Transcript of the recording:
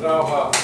Brava.